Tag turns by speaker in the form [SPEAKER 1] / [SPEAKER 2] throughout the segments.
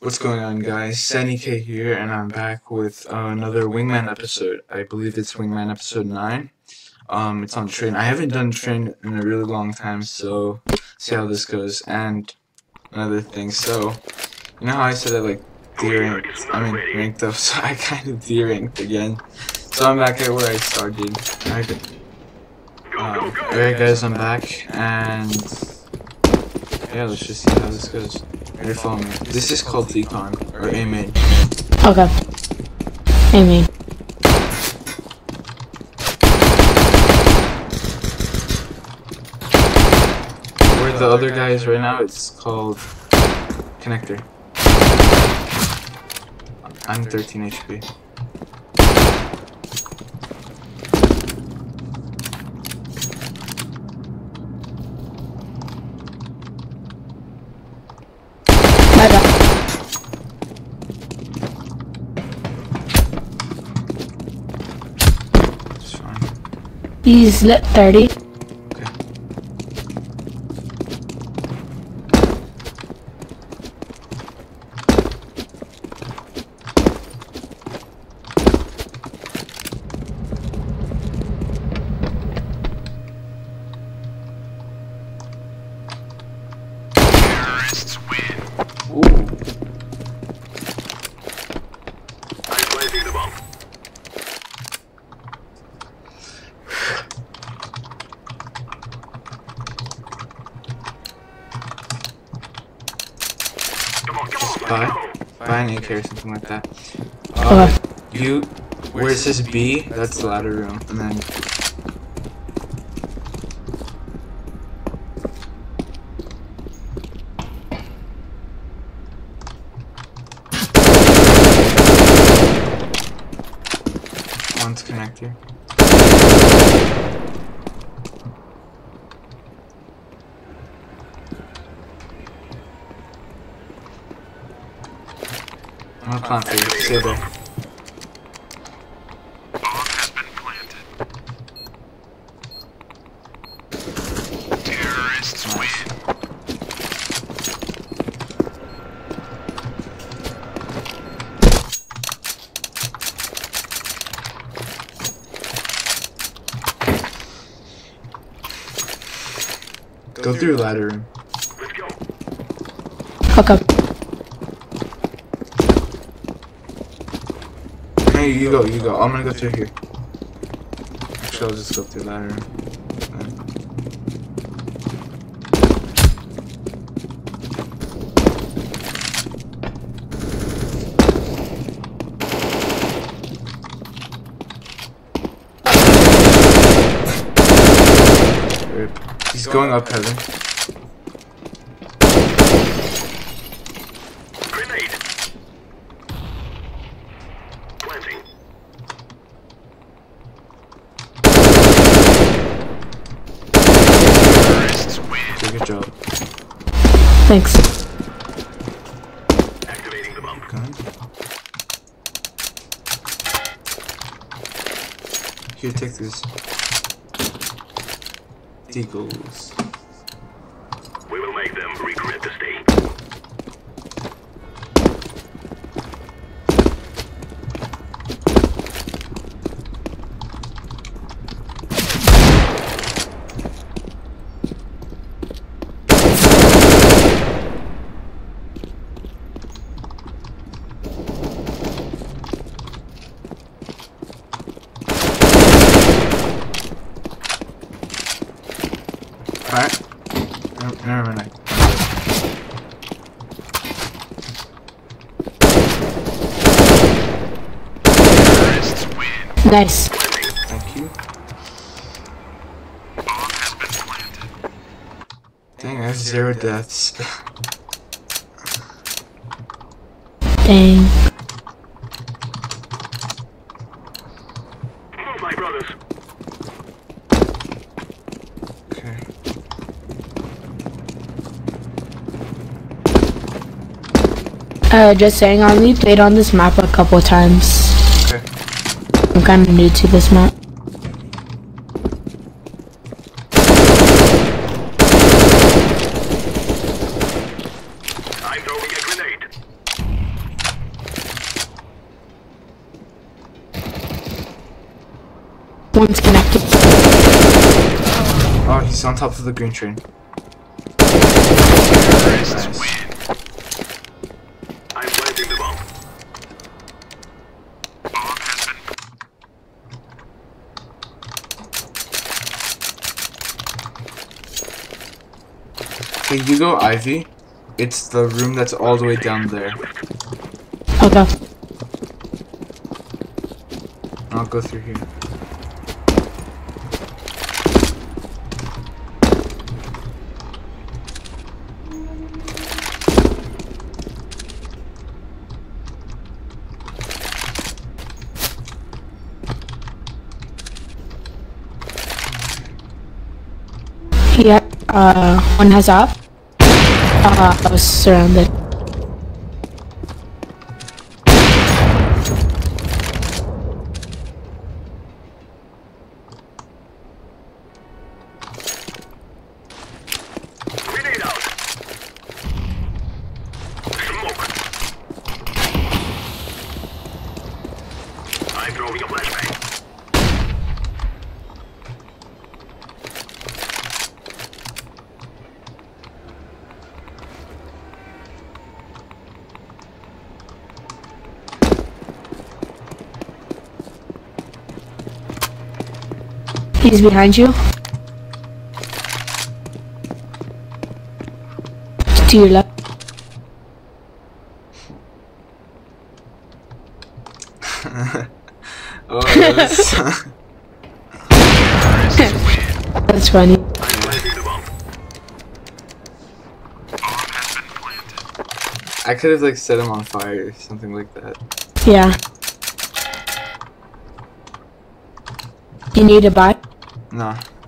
[SPEAKER 1] What's going on guys, Senny K here and I'm back with uh, another Wingman episode. I believe it's Wingman episode 9. Um, it's on train. I haven't done train in a really long time so see how this goes. And another thing, so you know how I said I like de-ranked, I mean ranked up, so I kind of de-ranked again. So I'm back at where I started. Um, Alright guys, I'm back and yeah, let's just see how this goes. Ready, follow me. This is called Decon, or A-main.
[SPEAKER 2] Okay. Amy.
[SPEAKER 1] Where the other guy is right now, it's called Connector. I'm 13 HP.
[SPEAKER 2] My bad.
[SPEAKER 1] It's fine.
[SPEAKER 2] He's lit 30.
[SPEAKER 1] Okay. Ooh. Just buy, buy an AK or something like that. Uh, you, where it says B, that's the ladder room, and then one's connector. I'm gonna plant for you. Stay there. Go through ladder room.
[SPEAKER 2] Okay.
[SPEAKER 1] Hey, you go, you go. I'm gonna go through here. Actually, I'll just go through that room. He's going up heaven. Good job.
[SPEAKER 2] Thanks.
[SPEAKER 3] Activating the bump.
[SPEAKER 1] Gun. Here, take this. Deagles.
[SPEAKER 3] We will make them regret the stay.
[SPEAKER 1] Alright. No, never mind.
[SPEAKER 2] Nice.
[SPEAKER 1] Thank you. Dang, that's zero deaths.
[SPEAKER 2] Dang. uh, just saying, oh, I only played on this map a couple times.
[SPEAKER 1] Okay.
[SPEAKER 2] I'm kind of new to this map. One's connected.
[SPEAKER 1] Oh, he's on top of the green train. Nice. Hey, you go Ivy. It's the room that's all the way down there.
[SPEAKER 2] Okay.
[SPEAKER 1] I'll go through here.
[SPEAKER 2] Yeah. Uh, one has off. Uh, I was surrounded. He's behind you. To your left.
[SPEAKER 1] oh, that's,
[SPEAKER 2] That's funny.
[SPEAKER 3] I'm planting the bomb. Bomb has been planted.
[SPEAKER 1] I could have like set him on fire or something like that.
[SPEAKER 2] Yeah. You need a buy?
[SPEAKER 1] Não.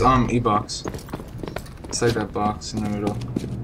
[SPEAKER 1] Um E-box. It's like that box in the middle.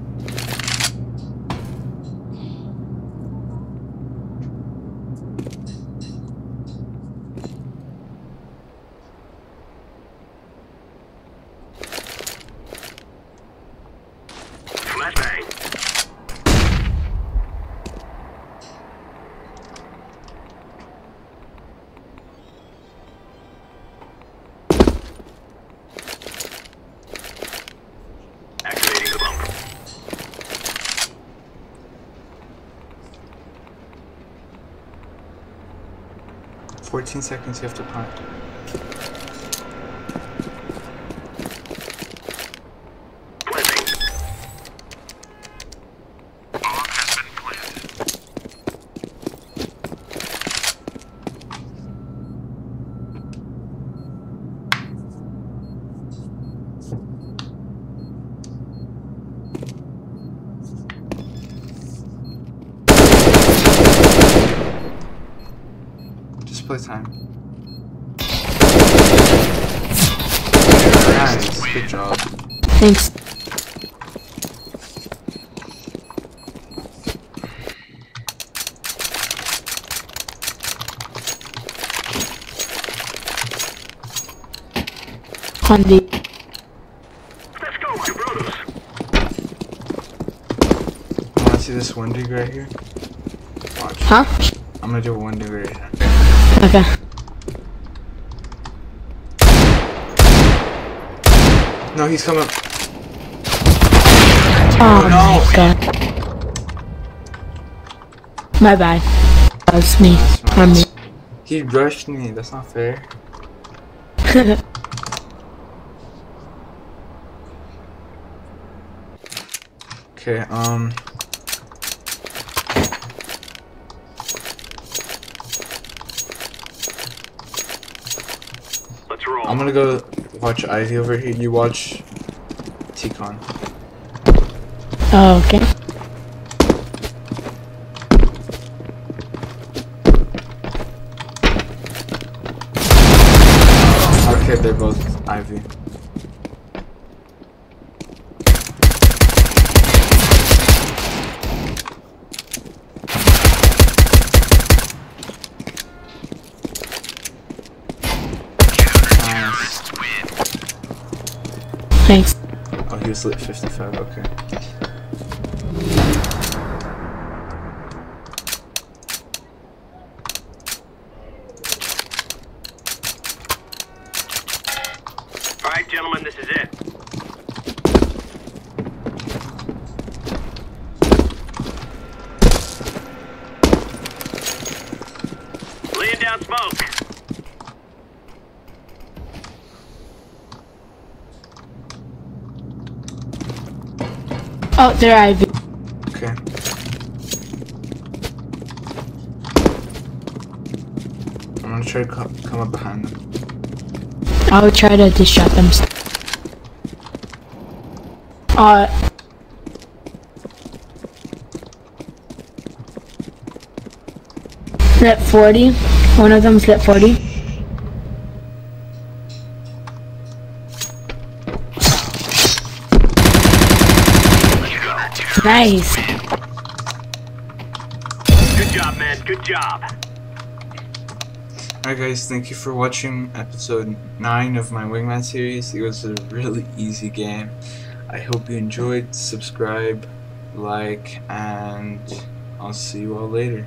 [SPEAKER 1] 14 seconds you have to
[SPEAKER 3] park.
[SPEAKER 1] Just play time. Nice, good job.
[SPEAKER 2] Thanks. On the
[SPEAKER 3] Let's go, my brothers.
[SPEAKER 1] Wanna see this one deag right here? Watch.
[SPEAKER 2] huh?
[SPEAKER 1] I'm gonna do a one deag right here.
[SPEAKER 2] Okay.
[SPEAKER 1] No, he's coming.
[SPEAKER 2] Oh
[SPEAKER 1] No.
[SPEAKER 2] my god. My bad. That was me.
[SPEAKER 1] That's
[SPEAKER 2] me.
[SPEAKER 1] He rushed me. That's not fair. Okay, um. I'm gonna go watch Ivy over here. You watch Ticon.
[SPEAKER 2] Oh, okay.
[SPEAKER 1] Okay, they're
[SPEAKER 2] both
[SPEAKER 1] Ivy. He lit 55, okay.
[SPEAKER 3] All right, gentlemen, this is it. Laying down smoke.
[SPEAKER 2] Oh, they're Ivy.
[SPEAKER 1] Okay. I'm gonna try to co- come up behind them.
[SPEAKER 2] I will try to distract them. Uh. Lit 40. One of them's lit 40. Nice.
[SPEAKER 3] Good job, man. Good job.
[SPEAKER 1] Alright guys, thank you for watching episode 9 of my Wingman series. It was a really easy game. I hope you enjoyed. Subscribe, like, and I'll see you all later.